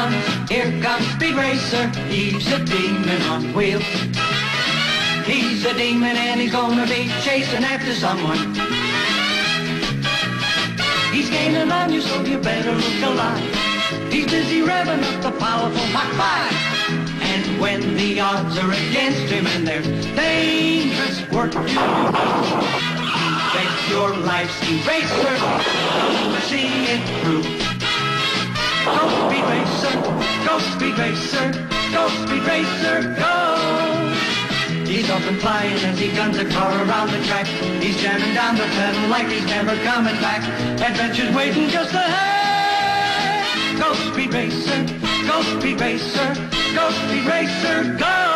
comes, here comes Speed Racer. He's a demon on wheels. He's a demon and he's gonna be chasing after someone. He's gaining on you, so you better look alive. He's busy revving up the powerful Mach 5. And when the odds are against him and there's dangerous work to do, bet your life's eraser to see it through. Go speed racer, go speed racer, go. He's up and flying as he guns a car around the track. He's jamming down the pedal like he's never coming back. Adventure's waiting just ahead. Go speed racer, go speed racer, go speed racer, go!